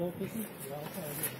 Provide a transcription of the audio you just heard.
我不是主要看这个。